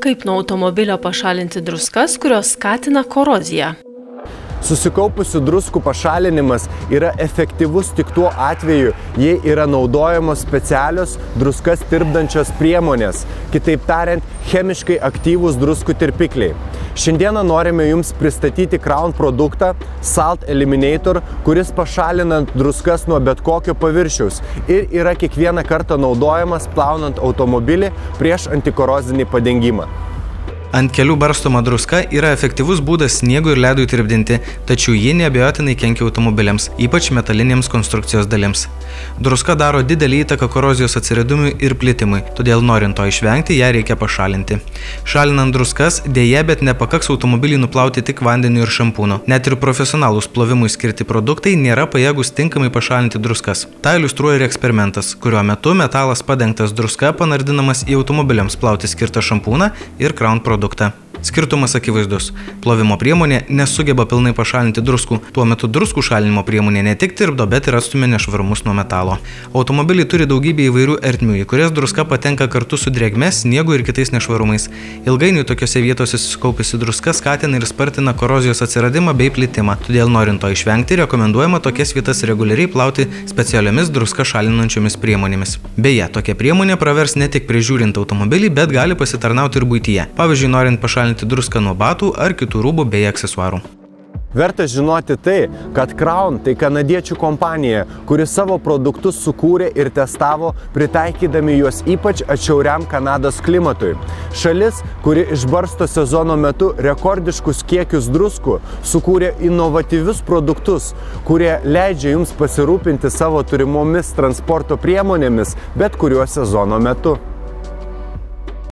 Kaip nuo automobilio pašalinti druskas, kurios skatina koroziją? Susikaupusių druskų pašalinimas yra efektyvus tik tuo atveju, jei yra naudojamos specialios druskas tirpdančios priemonės, kitaip tariant, chemiškai aktyvūs druskų tirpikliai. Šiandieną norime Jums pristatyti Crown produktą Salt Eliminator, kuris pašalinant druskas nuo bet kokio paviršiaus ir yra kiekvieną kartą naudojamas plaunant automobilį prieš antikorozinį padengimą. Ant kelių barstoma druska yra efektyvus būdas sniegui ir ledui tirpdinti, tačiau ji neabejotinai kenkia automobiliams, ypač metalinėms konstrukcijos dalims. Druska daro didelį įtaką korozijos atsiradimui ir plitimui, todėl norint to išvengti, ją reikia pašalinti. Šalinant druskas, dėje, bet nepakaks automobilį nuplauti tik vandeniu ir šampūnu. Net ir profesionalūs plovimui skirti produktai nėra pajėgus tinkamai pašalinti druskas. Ta iliustruoja ir eksperimentas, kurio metu metalas padengtas druska panardinamas į automobiliams plauti skirtą šampūną ir Crown produktą produktą. Skirtumas akivaizdus. Plovimo priemonė nesugeba pilnai pašalinti druskų. Tuo metu druskų šalinimo priemonė ne tik tirpdo, bet ir atstumia nešvarumus nuo metalo. Automobiliai turi daugybę įvairių ertmių, į kurias druska patenka kartu su drėgme, sniegu ir kitais nešvarumais. Ilgainiui tokiose vietose susikaupusi druska skatina ir spartina korozijos atsiradimą bei plitimą. Todėl norint to išvengti, rekomenduojama tokias vietas reguliariai plauti specialiomis druską šalinančiomis priemonėmis. Beje, tokia priemonė pravers ne tik prižiūrint automobilį, bet gali pasitarnauti ir būtyje. Pavyzdžiui, norint pašalinti pašalinti druską nuo batų ar kitų rūbų bei aksesuarų. Verta žinoti tai, kad Crown tai kanadiečių kompanija, kuri savo produktus sukūrė ir testavo, pritaikydami juos ypač atšiauriam Kanados klimatui. Šalis, kuri išbarsto sezono metu rekordiškus kiekius druskų, sukūrė inovatyvius produktus, kurie leidžia jums pasirūpinti savo turimomis transporto priemonėmis bet kuriuo sezono metu.